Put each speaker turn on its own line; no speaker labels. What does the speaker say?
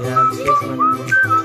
Yeah. this one.